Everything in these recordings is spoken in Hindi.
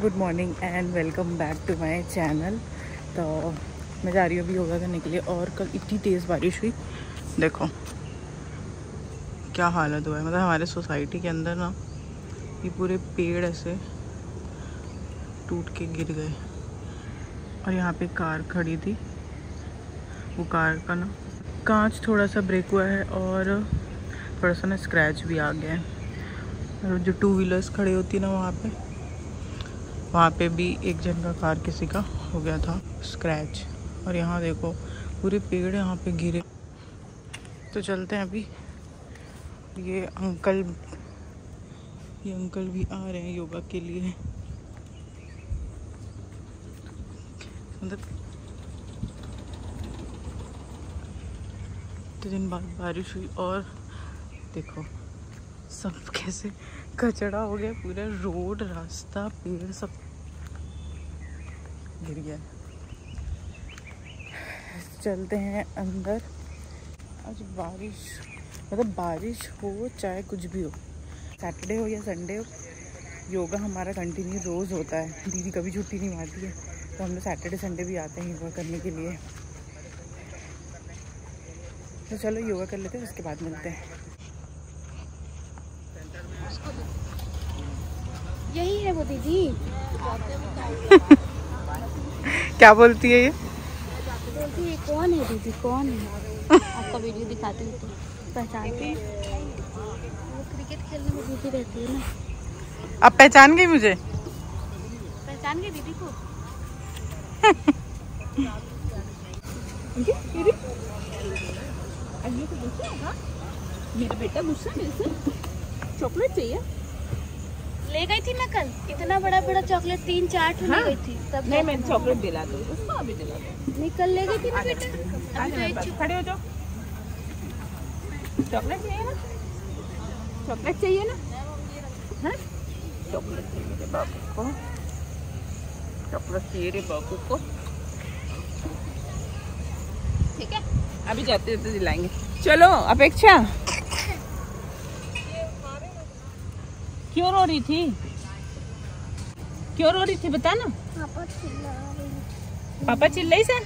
Good morning and welcome back to my channel. तो मैं जा रही हूँ अभी योगा करने के लिए और कल इतनी तेज़ बारिश हुई। देखो, क्या हालत हुआ है। मतलब हमारे सोसाइटी के अंदर ना, ये पूरे पेड़ ऐसे टूट के गिर गए। और यहाँ पे कार खड़ी थी। वो कार का ना कांच थोड़ा सा ब्रेक हुआ है और थोड़ा सा ना स्क्रैच भी आ गया है। जो टू व्हीलर्स खड़े होती ना वहाँ पे वहाँ पे भी एक जन का कार किसी का हो गया था स्क्रैच और यहाँ देखो, पूरे पेड़ यहाँ पे गिरे। तो चलते हैं अभी। ये अंकल ये अंकल भी आ रहे हैं योगा के लिए। मतलब तो दिन बाद बारिश हुई और देखो, सब कैसे कचड़ा हो गया, पूरा रोड, रास्ता, पेड़ सब गिर गया। चलते हैं अंदर। आज बारिश मतलब बारिश हो, चाहे कुछ भी हो, सैटरडे हो या संडे हो, योगा हमारा कंटिन्यू रोज़ होता है। दीदी कभी छुट्टी नहीं मारती है तो हम लोग सैटरडे, संडे भी आते हैं योगा करने के लिए। तो चलो योगा कर लेते हैं, उसके बाद मिलते हैं। यही है वो दीदी। क्या बोलती है ये? बोलती है कौन है दीदी कौन है? आपका वीडियो दिखाती हूँ तो। पहचानते हैं? वो क्रिकेट खेलने में बिज़ी रहती है ना। अब पहचान गई मुझे? पहचान गई दीदी को? हाँ मेरा बेटा गुस्सा मेरे से। चॉकलेट चाहिए। ले गई थी मैं कल? इतना बड़ा बड़ा चॉकलेट तीन चार ठो ले हाँ। गई थी। तब नहीं मैं चॉकलेट दिला दूँ उसको अभी दिला दूँ। नहीं कल ले गई थी ना बेटा? अभी तो एक चुप- खड़े हो जाओ। चॉकलेट चाहिए ना? चॉकलेट चाहिए ना? हाँ? चॉकलेट चाहिए रे बाबू को। चॉकलेट चाहिए रे बाबू को। ठीक है? अभी जाते जाते दिलाएँगे। चलो अपेक्षा। क्यों रो रही थी? क्यों रो रही थी बता ना। पापा चिल्लाई से?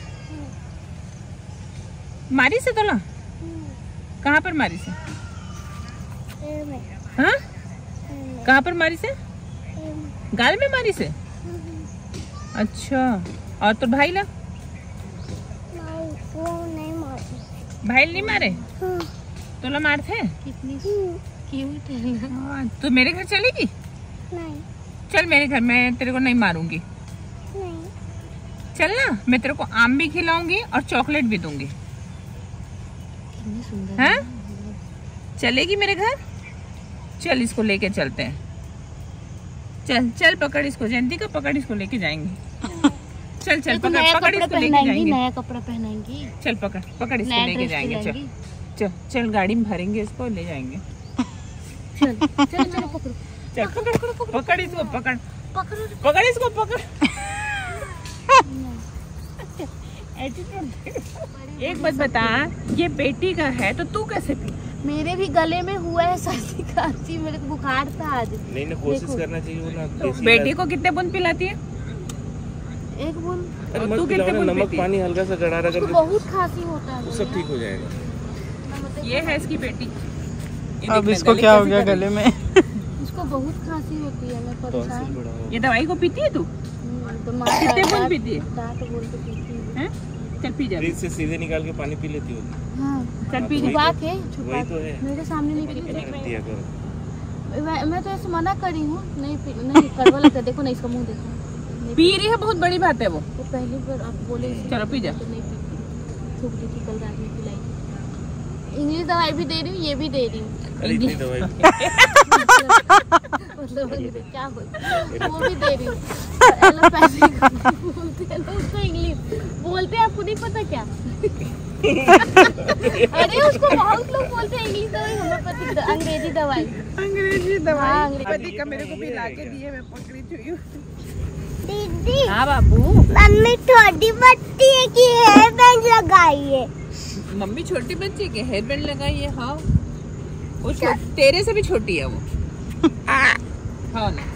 मारी से तोला? कहाँ पर मारी से? हाँ? कहाँ पर मारी से? गाल में मारी से? अच्छा। और तो भाई ला? भाई नहीं मारे। तोला मारते कितनी क्यूट है हाँ, तो मेरे घर चलेगी? नहीं। चल मेरे घर मैं तेरे को नहीं मारूँगी। चल ना मैं तेरे को आम भी खिलाऊँगी और चॉकलेट भी दूँगी। कितनी सुंदर हैं? चलेगी मेरे घर? चल इसको लेके चलते हैं। चल चल पकड़ इसको जयंती का पकड़ इसको लेके जाएँगे। चल चल तो पकड़ पकड़ इसको लेके जाएँगे। नया कपड़ा पहनाएँगी। चल पकड़ पकड़ इसको लेके जाएँगे चल। चल चल गाड़ी में भरेंगे इसको ले जाएँगे। चल चलो चलो पकड़ो चल पकड़ पकड़। इसको पकड़ पकड़ो पकड़ इसको पकड़ एक बात बता ये बेटी का है तो तू कैसे पी मेरे भी गले में हुआ है सर्दी खांसी मेरे को बुखार था आज नहीं ना कोशिश करना चाहिए वो ना देसी बेटी को कितने बूंद पिलाती है? एक बूंद और तू कितने बूंद नमक पानी हल्का सा गड़ारा उसको करके बहुत खांसी होता है सब ठीक हो जाएगा। ये है इसकी बेटी। अब इसको क्या हो गया गले में? उसको बहुत खांसी होती है मैं परेशान है। हो? ये दवाई को पीती है तू? तो माँ कितने बूंद पीती है? बोल पीती हूँ। हैं? चल पी जा। फ्रिज से सीधे निकाल के पानी पी लेती होगी। हाँ। चल पी जा। छुपा के छुपा वही तो है। मेरे सामने नहीं दिया करो। मैं, तो ऐसे मना करी हूँ नहीं पी नहीं कड़वा लगता देखो ना इसका मुँह देखो। नहीं पी रही है बहुत बड़ी बात है वो। वो पहली बार आप बोले चलो पी जा। तो नहीं पीती। थूक दी थी कल रात में पिलाई। इंग्लिश दवाई भी दे रही हूँ ये भी दे रही हूँ। अरे इतनी दवाई मतलब क्या बोलते वो भी दे रही हूँ। बोलते हैं उसको इंग्लिश। बोलते हैं आपको नहीं पता क्या? अरे उसको बहुत लोग बोलते हैं इंग्लिश दवाई होम्योपैथिक अंग्रेज़ी दवाई। अंग्रेज़ी हाँ, दवाई अंग्रेज़ी। का मेरे को भी ला दिए मैं पकड़ी हुई दीदी हाँ बाबू। मम्मी बच्ची है कि है मम्मी छोटी बच्ची के हेयर बैंड लगाई है हाँ। वो तेरे से भी छोटी है वो। हाँ। ना।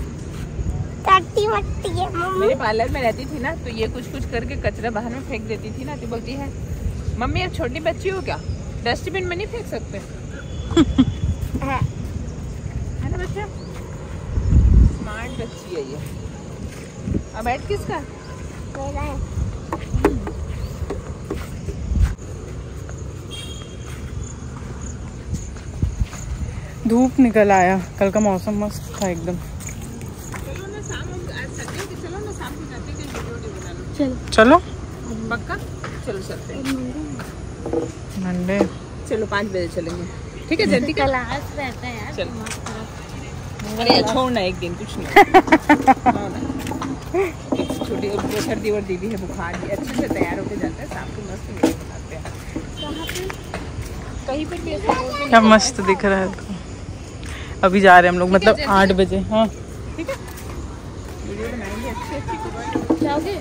मट्टी मट्टी है मम्मी। मेरे पार्लर में रहती थी ना तो ये कुछ कुछ करके कचरा बाहर में फेंक देती थी ना तो बोलती है मम्मी अब छोटी बच्ची हो क्या? डस्टबिन में नहीं फेंक सकते? है। है ना बच्चा? स्मार्ट बच्ची है ये। अब बैठ किसका? मेरा है। धूप निकल आया। कल का मौसम मस्त था एकदम। चलो। ना शाम आज संडे है, चलो ना शाम को जाते हैं वीडियो वीडियो बना लो चलो चलो पक्का चलो चलते हैं मंडे। चलो पाँच बजे चलेंगे। ठीक है जल्दी कर। क्लास रहता है यार चल। अरे छोड़ना एक दिन कुछ नहीं। छोटी वो सर्दी वर्दी भी है बुखार भी। अच्छे से तैयार होकर जाता है शाम को मस्त वीडियो बनाते हैं कहीं पर भी ऐसा क्या मस्त दिख रहा है तो। अभी जा रहे हैं हम लोग मतलब आठ बजे हाँ। वीडियो बनाएँगे अच्छी अच्छी जाओगे?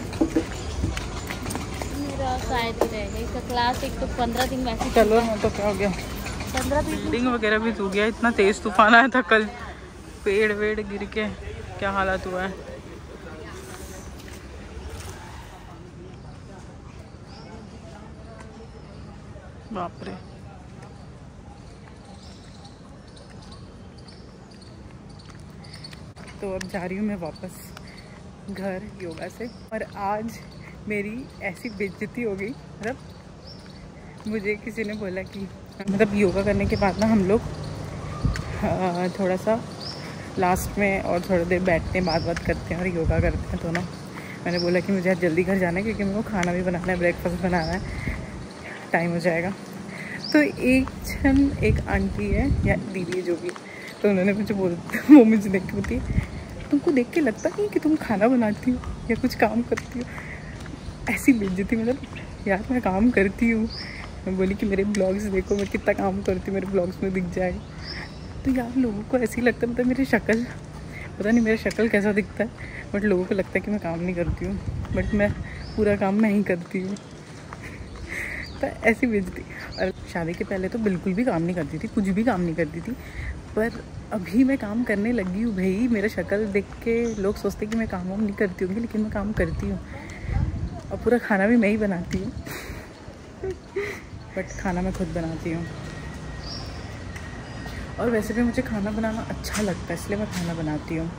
मेरा शायद ही रहेगा इसका क्लास एक तो पंद्रह दिन वैसे चलो ना तो क्या हो गया। पंद्रह बिल्डिंग वगैरह भी टूट गया इतना तेज तूफ़ान आया था कल। पेड़ वेड़ गिर के क्या हालत हुआ है? बाप रे। तो अब जा रही हूँ मैं वापस घर योगा से। और आज मेरी ऐसी बेइज्जती हो गई मतलब मुझे किसी ने बोला कि मतलब योगा करने के बाद ना हम लोग थोड़ा सा लास्ट में और थोड़ी देर बैठते हैं बात बात करते हैं और योगा करते हैं तो ना मैंने बोला कि मुझे आज जल्दी घर जाना है क्योंकि मेरे को खाना भी बनाना है ब्रेकफास्ट बनाना है। टाइम हो जाएगा। तो एक जन एक आंटी है या दीदी जो भी। तो उन्होंने मुझे बोल वो मुझे देख के बोलती है, तुमको देख के लगता नहीं कि तुम खाना बनाती हो या कुछ काम करती हो? ऐसी बेइज्जती मतलब यार मैं काम करती हूँ। मैं बोली कि मेरे ब्लॉग्स देखो मैं कितना काम करती हूँ मेरे ब्लॉग्स में दिख जाए। तो यार लोगों को ऐसे ही लगता है मतलब मेरी शक्ल पता नहीं मेरा शक्ल कैसा दिखता है बट लोगों को लगता है कि मैं काम नहीं करती हूँ बट मैं पूरा काम मैं ही करती हूँ। तो ऐसी बेइज्जती। और शादी के पहले तो बिल्कुल भी काम नहीं करती थी कुछ भी काम नहीं करती थी। पर अभी मैं काम करने लगी हूँ भाई। मेरा शक्ल देख के लोग सोचते कि मैं काम वाम नहीं करती होंगी, लेकिन मैं काम करती हूँ। और पूरा खाना भी मैं ही बनाती हूँ। बट खाना मैं खुद बनाती हूँ। और वैसे भी मुझे खाना बनाना अच्छा लगता है, इसलिए मैं खाना बनाती हूँ।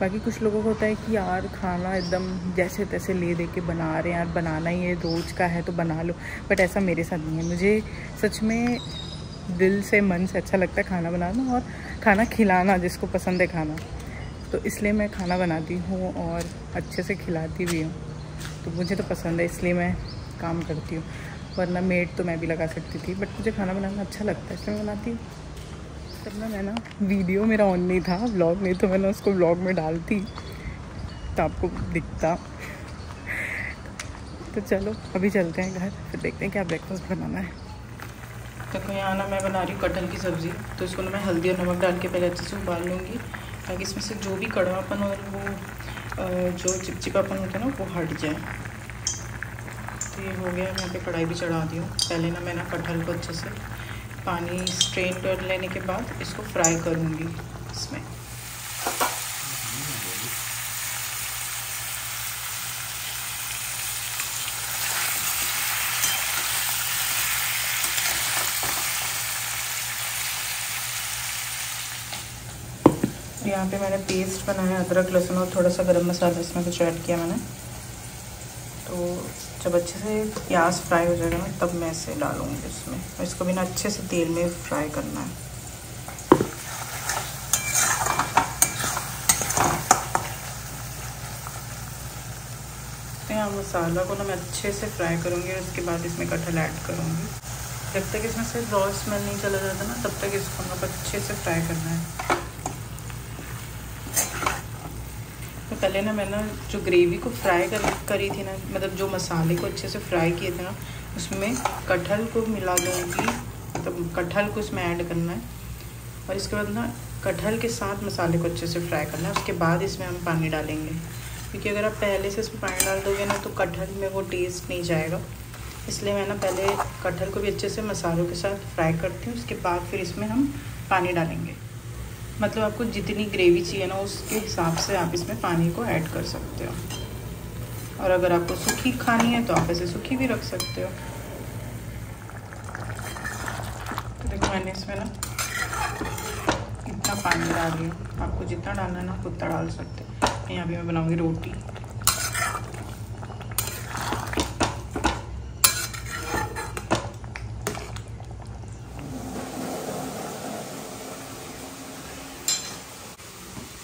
बाकी कुछ लोगों को होता है कि यार खाना एकदम जैसे तैसे ले दे के बना रहे हैं, यार बनाना ही है, रोज का है तो बना लो। बट ऐसा मेरे साथ नहीं है। मुझे सच में दिल से मन से अच्छा लगता है खाना बनाना और खाना खिलाना, जिसको पसंद है खाना। तो इसलिए मैं खाना बनाती हूँ और अच्छे से खिलाती भी हूँ। तो मुझे तो पसंद है, इसलिए मैं काम करती हूँ। वरना मेड तो मैं भी लगा सकती थी बट मुझे खाना बनाना अच्छा लगता है, इसलिए मैं बनाती हूँ। तब ना मैं ना वीडियो मेरा ऑन नहीं था ब्लॉग नहीं तो मैंने उसको ब्लॉग में डालती तो आपको दिखता। तो चलो, अभी चलते हैं घर, फिर देखते हैं क्या ब्रेकफास्ट बनाना है। देखो यहाँ ना मैं बना रही हूँ कटहल की सब्ज़ी। तो इसको ना मैं हल्दी और नमक डाल के पहले अच्छे से उबाल लूँगी। ताकि इसमें से जो भी कड़वापन और वो जो चिपचिपापन होता है ना, वो हट जाए। तो ये हो गया, यहाँ पे कढ़ाई भी चढ़ा दी हूँ। पहले ना मैं ना कटहल को अच्छे से पानी स्ट्रेन कर लेने के बाद इसको फ्राई करूँगी इसमें। यहाँ पे मैंने पेस्ट बनाया, अदरक, लहसुन और थोड़ा सा गरम मसाला, इसमें कुछ ऐड किया मैंने। तो जब अच्छे से प्याज फ्राई हो जाएगा ना, तब मैं इसे डालूँगी इसमें। और इसको भी ना अच्छे से तेल में फ्राई करना है। तो यहाँ मसाला को ना मैं अच्छे से फ्राई करूँगी और उसके बाद इसमें कटहल ऐड करूँगी। जब तक इसमें से रॉ स्मेल नहीं चला जाता ना, तब तक इसको हम लोग अच्छे से फ्राई करना है। पहले ना मैंने जो ग्रेवी को फ्राई कर, करी थी ना मतलब जो मसाले को अच्छे से फ्राई किए थे ना, उसमें कटहल को मिला दूँगी। मतलब कटहल को इसमें ऐड करना है। और इसके बाद ना कटहल के साथ मसाले को अच्छे से फ्राई करना है। उसके बाद इसमें हम पानी डालेंगे। क्योंकि अगर आप पहले से इसमें पानी डाल दोगे ना तो कटहल में वो टेस्ट नहीं जाएगा। इसलिए मैं ना पहले कटहल को भी अच्छे से मसालों के साथ फ्राई करती हूँ। उसके बाद फिर इसमें हम पानी डालेंगे। मतलब आपको जितनी ग्रेवी चाहिए ना, उसके हिसाब से आप इसमें पानी को ऐड कर सकते हो। और अगर आपको सूखी खानी है तो आप ऐसे सूखी भी रख सकते हो। तो देखो, मैंने इसमें ना इतना पानी डाल रही हूँ आपको जितना डालना है ना उतना डाल सकते हो। यहाँ भी मैं बनाऊँगी रोटी बस और मत ठीक है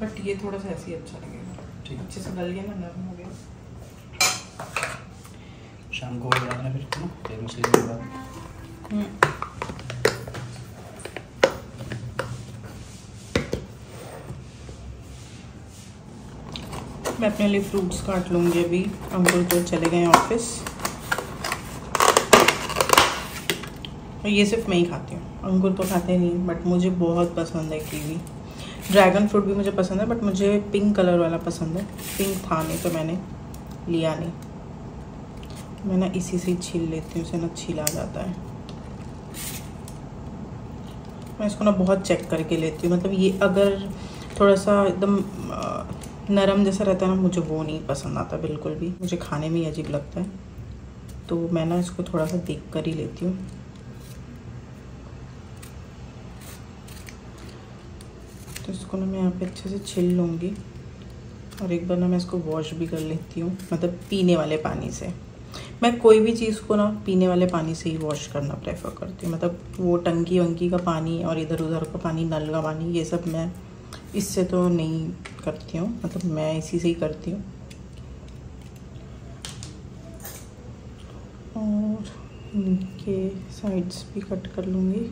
बट ये थोड़ा सा ऐसे ही अच्छा लगेगा। ठीक अच्छे से गल गया ना नरम हो गया। शाम को हो जाना फिर ना? फिर मछली के बाद। मैं अपने लिए फ्रूट्स काट लूँगी अभी अंकुर तो चले गए ऑफ़िस। और ये सिर्फ़ मैं ही खाती हूँ। अंगूर तो खाते नहीं बट मुझे बहुत पसंद है कीवी ड्रैगन फ्रूट भी मुझे पसंद है बट मुझे पिंक कलर वाला पसंद है। पिंक था नहीं तो मैंने लिया नहीं। मैं ना इसी से छील लेती हूँ, उसे ना छीला जाता है। मैं इसको ना बहुत चेक करके लेती हूँ। मतलब ये अगर थोड़ा सा एकदम नरम जैसा रहता है ना, मुझे वो नहीं पसंद आता बिल्कुल भी। मुझे खाने में अजीब लगता है। तो मैं ना इसको थोड़ा सा देख कर ही लेती हूँ तो इसको मैं यहाँ पे अच्छे से छिल लूँगी। और एक बार ना मैं इसको वॉश भी कर लेती हूँ मतलब पीने वाले पानी से। मैं कोई भी चीज़ को ना पीने वाले पानी से ही वॉश करना प्रेफर करती हूँ। मतलब वो टंकी वंकी का पानी और इधर उधर का पानी, नल का पानी, ये सब मैं इससे तो नहीं करती हूँ। मतलब मैं इसी से ही करती हूँ। और इनके साइड्स भी कट कर लूँगी।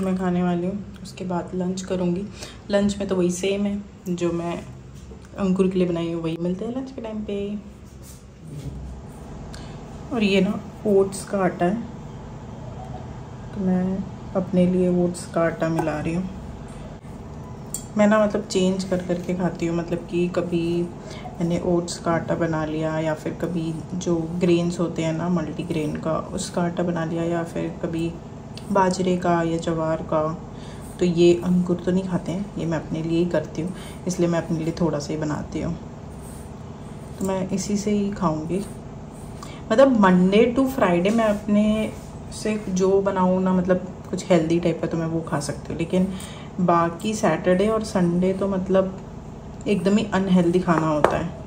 जो मैं खाने वाली हूँ, उसके बाद लंच करूँगी। लंच में तो वही सेम है, जो मैं अंकुर के लिए बनाई हूँ, वही मिलते हैं लंच के टाइम पे। और ये ना ओट्स का आटा है। तो मैं अपने लिए ओट्स का आटा मिला रही हूँ। मैं ना मतलब चेंज कर करके खाती हूँ मतलब कि कभी मैंने ओट्स का आटा बना लिया, या फिर कभी जो ग्रेन्स होते हैं ना मल्टी ग्रेन का, उसका आटा बना लिया, या फिर कभी बाजरे का या जवार का तो ये अंकुर तो नहीं खाते हैं, ये मैं अपने लिए ही करती हूँ, इसलिए मैं अपने लिए थोड़ा सा ही बनाती हूँ। तो मैं इसी से ही खाऊँगी। मतलब मंडे टू फ्राइडे मैं अपने से जो बनाऊँ ना मतलब कुछ हेल्दी टाइप का तो मैं वो खा सकती हूँ, लेकिन बाकी सैटरडे और संडे तो मतलब एकदम ही अनहेल्दी खाना होता है।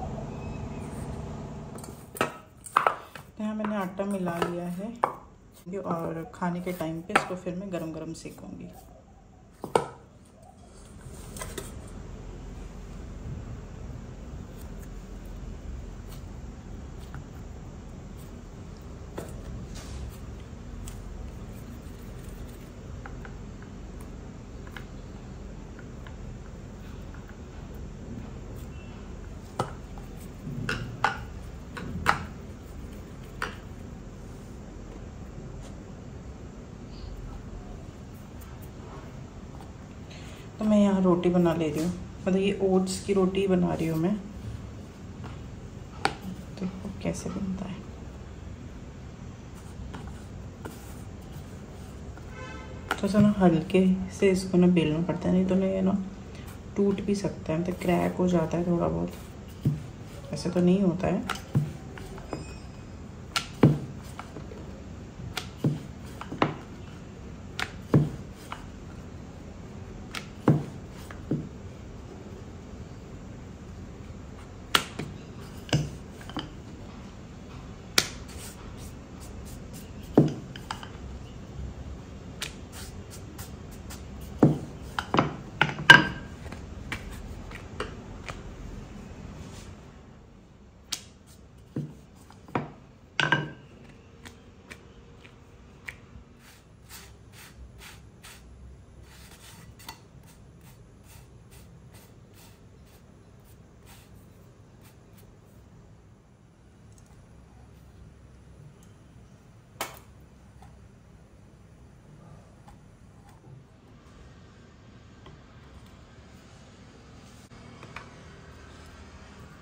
यहाँ मैंने आटा मिला लिया है। और खाने के टाइम पे इसको फिर मैं गरम गरम सेकूँगी। तो मैं यहाँ रोटी बना ले रही हूँ। मतलब ये ओट्स की रोटी बना रही हूँ मैं। देखो कैसे बनता है? तो सा ना हल्के से इसको ना बेलना पड़ता है, नहीं तो ना ये ना टूट भी सकता है मतलब क्रैक हो जाता है थोड़ा बहुत। ऐसे तो नहीं होता है।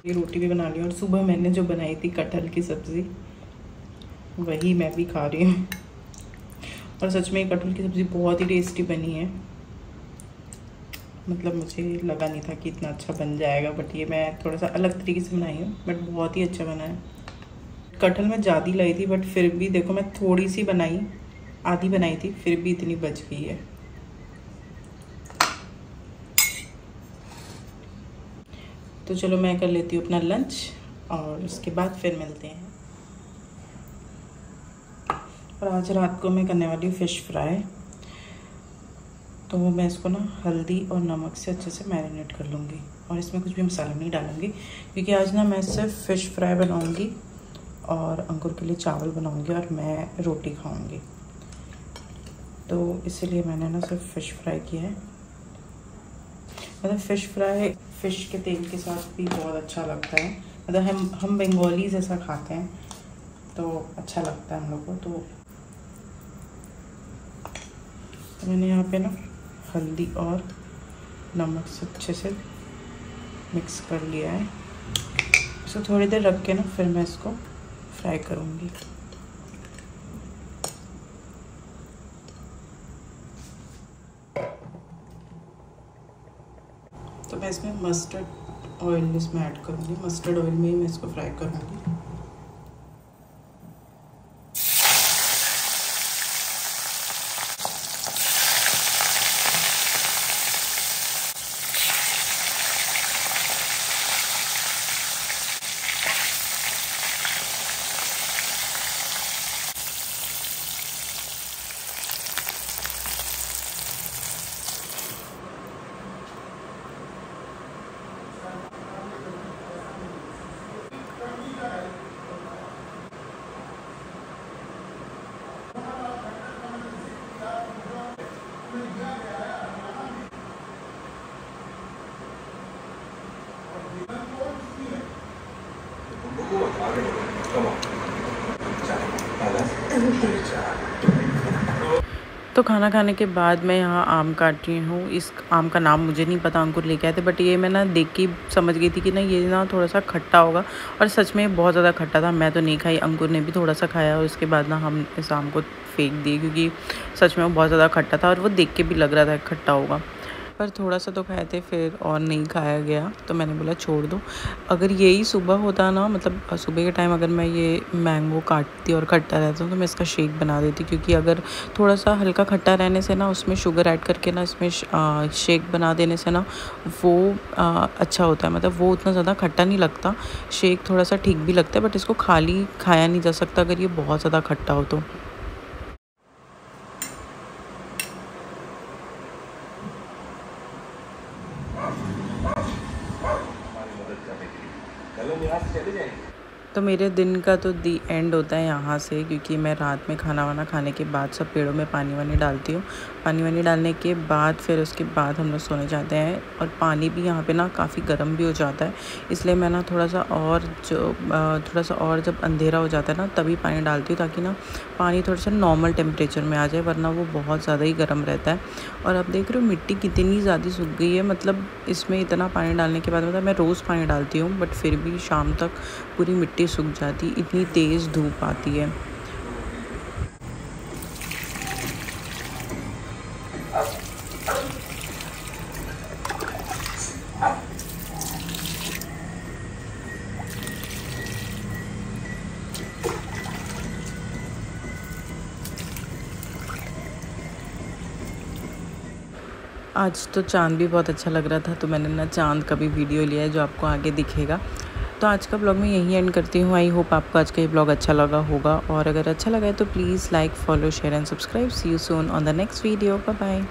ये रोटी भी बना ली और सुबह मैंने जो बनाई थी कटहल की सब्ज़ी, वही मैं भी खा रही हूँ। और सच में कटहल की सब्ज़ी बहुत ही टेस्टी बनी है। मतलब मुझे लगा नहीं था कि इतना अच्छा बन जाएगा बट ये मैं थोड़ा सा अलग तरीके से बनाई हूँ बट बहुत ही अच्छा बना है। कटहल मैं ज़्यादा लाई थी बट फिर भी देखो मैं थोड़ी सी बनाई, आधी बनाई थी, फिर भी इतनी बच गई है। तो चलो मैं कर लेती हूँ अपना लंच और उसके बाद फिर मिलते हैं। और आज रात को मैं करने वाली हूँ फ़िश फ्राई तो मैं इसको ना हल्दी और नमक से अच्छे से मैरिनेट कर लूँगी और इसमें कुछ भी मसाला नहीं डालूँगी, क्योंकि आज ना मैं सिर्फ़ फ़िश फ्राई बनाऊँगी और अंकुर के लिए चावल बनाऊँगी और मैं रोटी खाऊँगी। तो इसीलिए मैंने ना सिर्फ़ फ़िश फ्राई किया है। मतलब फ़िश फ्राई फ़िश के तेल के साथ भी बहुत अच्छा लगता है। मतलब हम हम बंगालीज ऐसा खाते हैं तो अच्छा लगता है हम लोग को तो मैंने यहाँ पे ना हल्दी और नमक से अच्छे से मिक्स कर लिया है। इसको थोड़ी देर रख के ना फिर मैं इसको फ्राई करूँगी। इसमें मस्टर्ड ऑयल इसमें ऐड करूँगी। मस्टर्ड ऑयल में ही मैं इसको फ्राई करूँगी। तो खाना खाने के बाद मैं यहाँ आम काट रही हूँ। इस आम का नाम मुझे नहीं पता, अंकुर लेके आए थे बट ये मैं ना देख के समझ गई थी कि ना ये ना थोड़ा सा खट्टा होगा। और सच में बहुत ज़्यादा खट्टा था, मैं तो नहीं खाई, अंकुर ने भी थोड़ा सा खाया और उसके बाद ना हम इस आम को फेंक दिए, क्योंकि सच में वो बहुत ज़्यादा खट्टा था और वो देख के भी लग रहा था खट्टा होगा। पर थोड़ा सा तो खाए थे फिर और नहीं खाया गया तो मैंने बोला छोड़ दो। अगर यही सुबह होता ना मतलब सुबह के टाइम अगर मैं ये मैंगो काटती और खट्टा रहता तो मैं इसका शेक बना देती क्योंकि अगर थोड़ा सा हल्का खट्टा रहने से ना उसमें शुगर ऐड करके ना इसमें शेक बना देने से ना वो आ, अच्छा होता है। मतलब वो उतना ज़्यादा खट्टा नहीं लगता शेक थोड़ा सा ठीक भी लगता है बट इसको खाली खाया नहीं जा सकता अगर ये बहुत ज़्यादा खट्टा हो तो। तो मेरे दिन का तो दी एंड होता है यहाँ से, क्योंकि मैं रात में खाना वाना खाने के बाद सब पेड़ों में पानी वानी डालती हूँ। पानी वानी डालने के बाद फिर उसके बाद हम लोग सोने जाते हैं और पानी भी यहाँ पे ना काफ़ी गर्म भी हो जाता है। इसलिए मैं ना थोड़ा सा और जो थोड़ा सा और जब अंधेरा हो जाता है ना तभी पानी डालती हूँ ताकि ना पानी थोड़ा सा नॉर्मल टेम्परेचर में आ जाए, वरना वो बहुत ज़्यादा ही गर्म रहता है। और अब देख रहे हो मिट्टी कितनी ज़्यादा सूख गई है मतलब इसमें इतना पानी डालने के बाद मतलब मैं रोज़ पानी डालती हूँ बट फिर भी शाम तक पूरी मिट्टी सूख जाती, इतनी तेज़ धूप आती है। आज तो चाँद भी बहुत अच्छा लग रहा था तो मैंने ना चाँद का भी वीडियो लिया है जो आपको आगे दिखेगा। तो आज का ब्लॉग मैं यही एंड करती हूँ। आई होप आपको आज का ये ब्लॉग अच्छा लगा होगा और अगर अच्छा लगा है तो please like follow share and subscribe see you soon on the next video bye bye